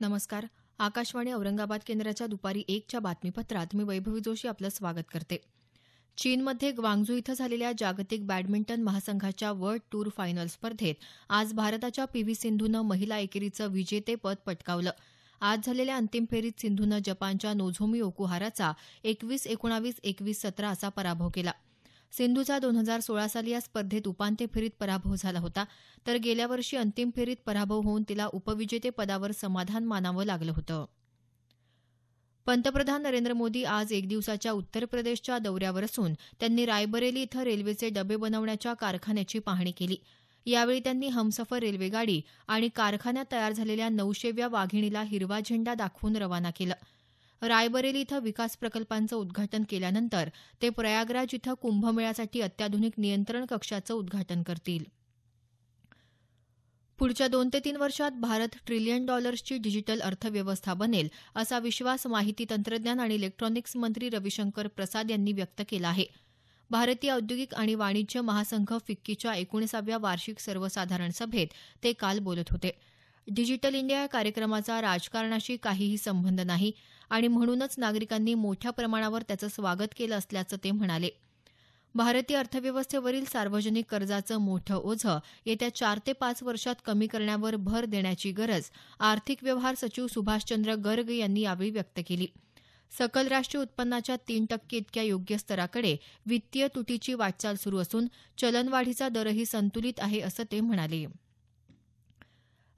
नमस्कार. आकाशवाणी औरंगाबाद केंद्राच्या दुपारी एकच्या बातमीपत्रात मी वैभवी जोशी आपलं स्वागत करते. चीनमध्ये ग्वांगझू इथं झालेल्या जागतिक बॅडमिंटन महासंघाच्या वर्ल्ड टूर फायनल स्पर्धेत आज भारताच्या पी व्ही सिंधूनं महिला एकेरीचं विजेतेपद पटकावलं. आज झालेल्या अंतिम फेरीत सिंधूनं जपानच्या नोझोमी ओकुहाराचा एकवीस एकोणावीस एकवीस सतरा असा पराभव केला. सिंधूचा दोन हजार सोळा साली या स्पर्धेत उपांत्य फेरीत पराभव झाला होता. तर गेल्या वर्षी अंतिम फेरीत पराभव होऊन तिला उपविजेतेपदावर समाधान मानावं लागलं होतं. पंतप्रधान नरेंद्र मोदी आज एक दिवसाच्या उत्तर प्रदेशच्या दौऱ्यावर असून त्यांनी रायबरेली इथं रेल्वेचे डबे बनवण्याच्या कारखान्याची पाहणी केली. यावेळी त्यांनी हमसफर रेल्वेगाडी आणि कारखान्यात तयार झालेल्या नऊशेव्या वाघिणीला हिरवा झेंडा दाखवून रवाना केलं. रायबरेली इथं विकास प्रकल्पांचं उद्घाटन केल्यानंतर ते प्रयागराज इथं कुंभमेळ्यासाठी अत्याधुनिक नियंत्रण कक्षाचं उद्घाटन करतील. पुढच्या दोन ते तीन वर्षात भारत ट्रिलियन डॉलर्सची डिजिटल अर्थव्यवस्था बनेल असा विश्वास माहिती तंत्रज्ञान आणि इलेक्ट्रॉनिक्स मंत्री रविशंकर प्रसाद यांनी व्यक्त केला आहे. भारतीय औद्योगिक आणि वाणिज्य महासंघ फिक्कीच्या एकोणीसाव्या वार्षिक सर्वसाधारण सभेत ते काल बोलत होते. डिजिटल इंडिया या कार्यक्रमाचा राजकारणाशी काहीही संबंध नाही आणि म्हणूनच नागरिकांनी मोठ्या प्रमाणावर त्याचं स्वागत केलं असल्याचं ते म्हणाले. भारतीय अर्थव्यवस्थेवरील सार्वजनिक कर्जाचं मोठं ओझं येत्या चार ते पाच वर्षात कमी करण्यावर भर देण्याची गरज आर्थिक व्यवहार सचिव सुभाषचंद्र गर्ग यांनी यावेळी व्यक्त केली. सकल राष्ट्रीय उत्पन्नाच्या तीन टक्के इतक्या योग्य स्तराकडे वित्तीय तुटीची वाटचाल सुरू असून चलनवाढीचा दरही संतुलित आहे असं ते म्हणाले.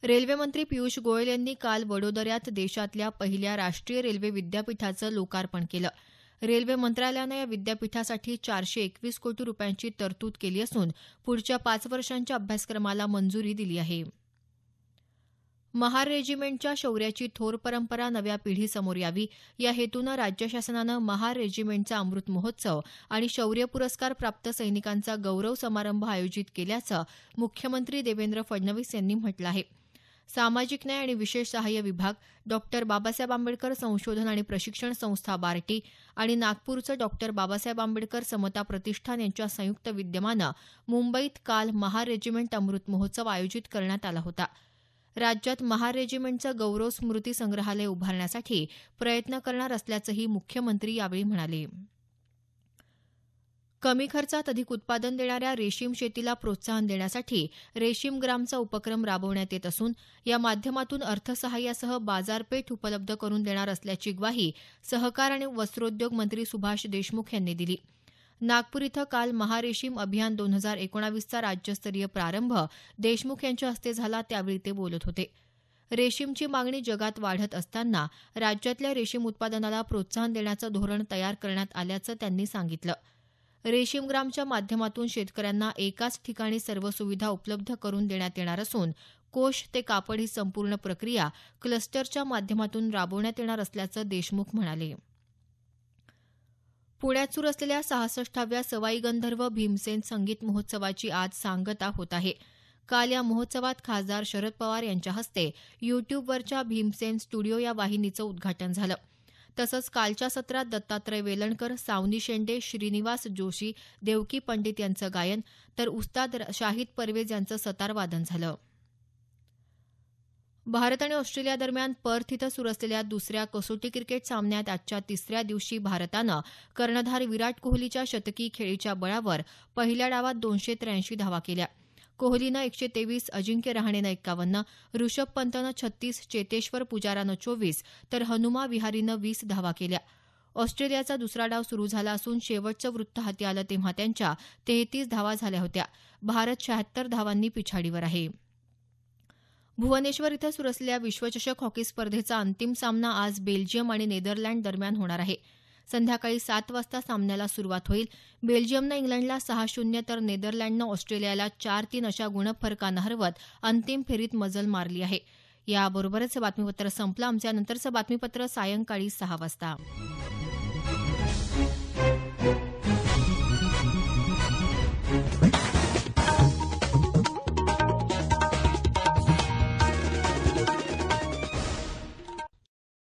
रेल्वेमंत्री पियुष गोयल यांनी काल वडोदऱ्यात देशातल्या पहिल्या राष्ट्रीय रेल्वे विद्यापीठाचं लोकार्पण केलं. रेल्वे मंत्रालयानं या विद्यापीठासाठी चारशे एकवीस कोटी रुपयांची तरतूद केली असून पुढच्या पाच वर्षांच्या अभ्यासक्रमाला मंजुरी दिली आहे. महार रेजिमेंटच्या शौर्याची थोर परंपरा नव्या पिढीसमोर यावी. या हेतूनं राज्य शासनानं महार रेजिमेंटचा अमृत महोत्सव आणि शौर्य पुरस्कार प्राप्त सैनिकांचा गौरव समारंभ आयोजित केल्याचं मुख्यमंत्री देवेंद्र फडणवीस यांनी म्हटलं आहे. सामाजिक न्याय आणि विशेष सहाय्य विभाग डॉक्टर बाबासाहेब आंबेडकर संशोधन आणि प्रशिक्षण संस्था बार्टी आणि नागपूरचं डॉक्टर बाबासाहेब आंबेडकर समता प्रतिष्ठान यांच्या संयुक्त विद्यमानं मुंबईत काल महार रेजिमेंट अमृत महोत्सव आयोजित करण्यात आला होता. राज्यात महार रेजिमेंटचं गौरव स्मृती संग्रहालय उभारण्यासाठी प्रयत्न करणार असल्याचंही मुख्यमंत्री यावेळी म्हणाले. कमी खर्चात अधिक उत्पादन देणाऱ्या रेशीम शेतीला प्रोत्साहन देण्यासाठी रेशीम ग्रामचा उपक्रम राबवण्यात येत असून या माध्यमातून अर्थसहाय्यासह बाजारपेठ उपलब्ध करून देणार असल्याची ग्वाही सहकार आणि वस्त्रोद्योग मंत्री सुभाष देशमुख यांनी दिली. नागपूर इथं काल महारेशीम अभियान दोन हजार एकोणावीसचा राज्यस्तरीय प्रारंभ देशमुख यांच्या हस्ते झाला त्यावेळी ते बोलत होते. रेशीमची मागणी जगात वाढत असताना राज्यातल्या रेशीम उत्पादनाला प्रोत्साहन देण्याचं धोरण तयार करण्यात आल्याचं त्यांनी सांगितलं. रेशीमग्रामच्या माध्यमातून शेतकऱ्यांना एकाच ठिकाणी सर्व सुविधा उपलब्ध करून देण्यात येणार असून कोष ते कापड ही संपूर्ण प्रक्रिया क्लस्टरच्या माध्यमातून राबवण्यात येणार असल्याचं देशमुख म्हणाले. पुण्यात सुरू असलेल्या सहासष्टाव्या सवाई गंधर्व भीमसेन संगीत महोत्सवाची आज सांगता होत आहे. काल या महोत्सवात खासदार शरद पवार यांच्या हस्ते युट्यूबवरच्या भीमसेन स्टुडिओ या वाहिनीचं उद्घाटन झालं. तसंच कालच्या सत्रात दत्तात्रय वेलणकर सावनी शेंडे श्रीनिवास जोशी देवकी पंडित यांचं गायन तर उस्ताद शाहिद परवेज यांचं सतारवादन झालं. भारत आणि ऑस्ट्रेलिया दरम्यान पर्थ इथं सुरू असलेल्या दुसऱ्या कसोटी क्रिकेट सामन्यात आजच्या तिसऱ्या दिवशी भारतानं कर्णधार विराट कोहलीच्या शतकी खेळीच्या बळावर पहिल्या डावात दोनशे त्र्याऐंशी धावा केल्या. कोहलीनं एकशे तेवीस अजिंक्य रहाणेनं एक्कावन्न ऋषभ पंतनं छत्तीस चेतेश्वर पुजारानं चोवीस तर हनुमा विहारीनं वीस धावा केल्या. ऑस्ट्रेलियाचा दुसरा डाव सुरू झाला असून शेवटचं वृत्त हाती आलं तेव्हा त्यांच्या तेहतीस धावा झाल्या होत्या. भारत शहात्तर धावांनी पिछाडीवर आहे. भुवनेश्वर इथं सुरू असलेल्या विश्वचषक हॉकी स्पर्धेचा अंतिम सामना आज बेल्जियम आणि नेदरलँड दरम्यान होणार आहे. संध्याकाळी सात वाजता सामन्याला सुरुवात होईल. बेल्जियमनं इंग्लंडला सहा शून्य तर नेदरलँडनं ऑस्ट्रेलियाला चार तीन अशा गुणफरकानं हरवत अंतिम फेरीत मजल मारली आहे. याबरोबरच हे बातमीपत्र संपलं. आमच्या नंतरचं बातमीपत्र सायंकाळी सहा वाजता.